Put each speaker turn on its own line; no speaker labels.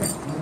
Okay.